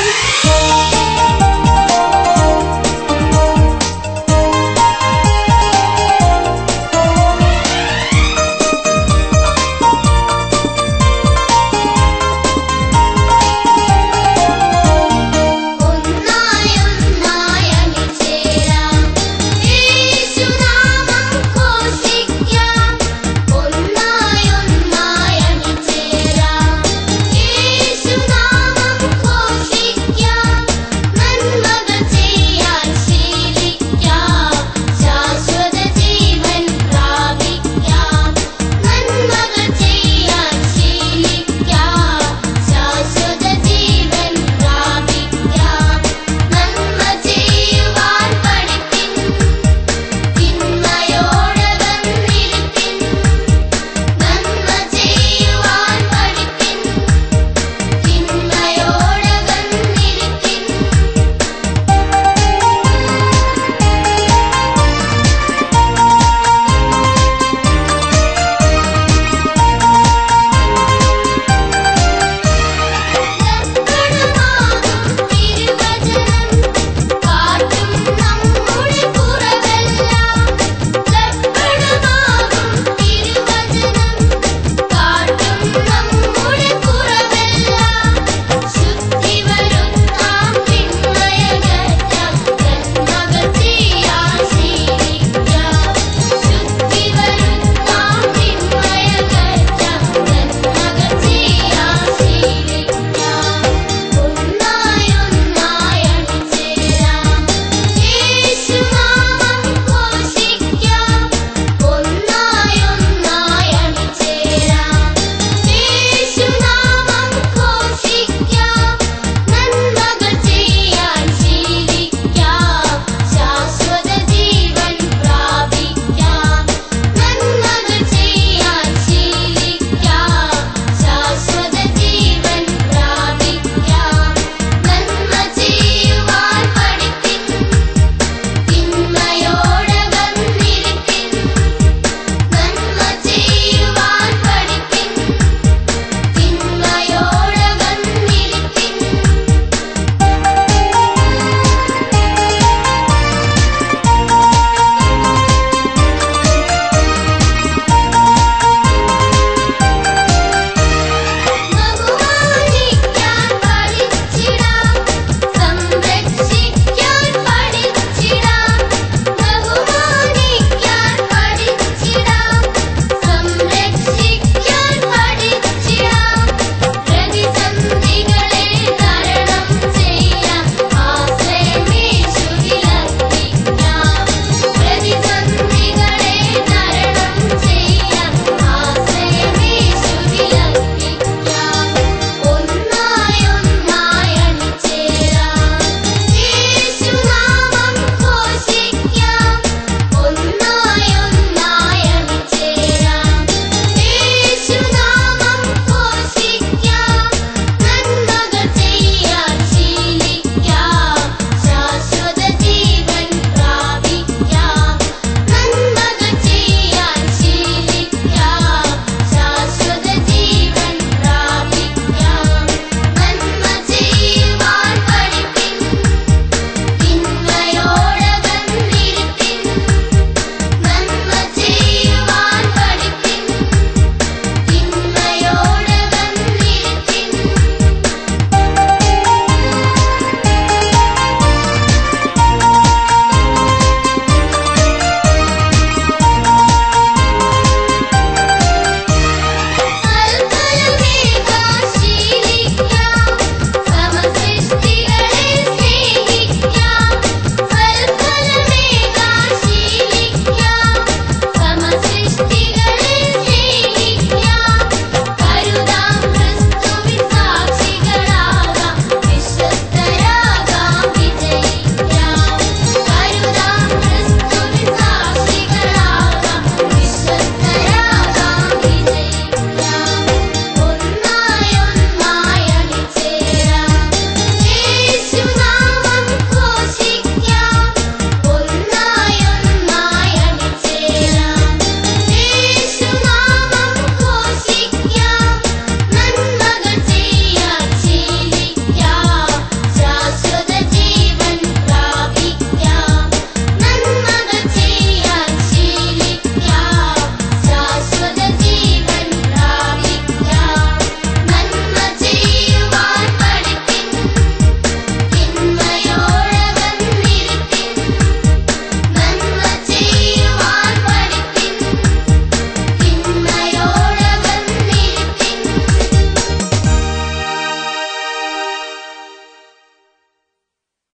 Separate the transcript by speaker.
Speaker 1: Oh.